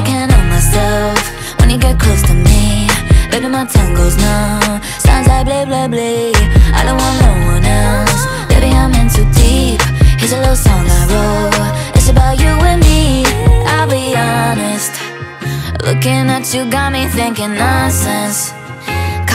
I can't help myself when you get close to me. Baby, my tongue goes numb. Sounds like blah blah blah. I don't want no one else. Baby, I'm in too deep. Here's a little song I wrote. It's about you and me. I'll be honest. Looking at you got me thinking nonsense.